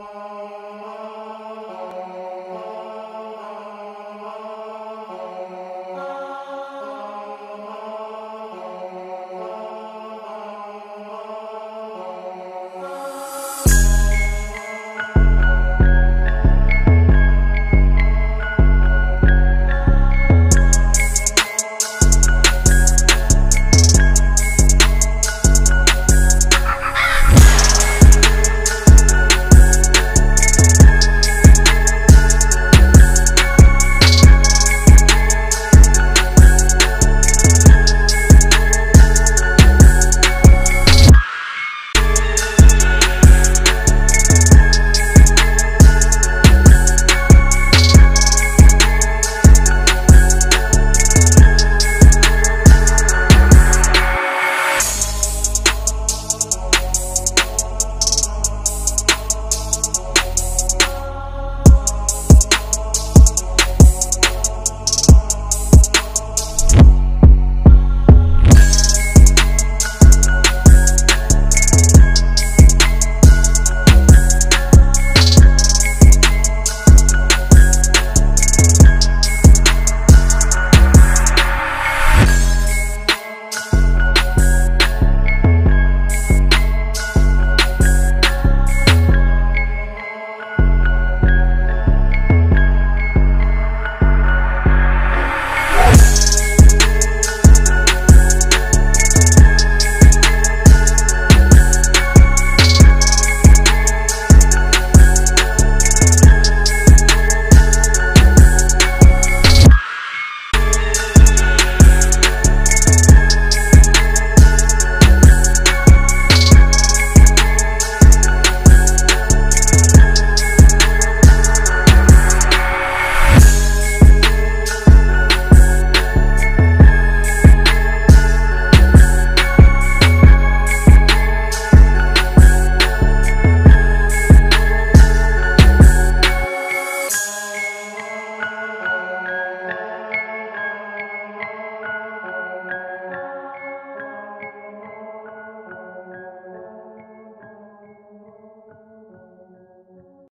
Bye.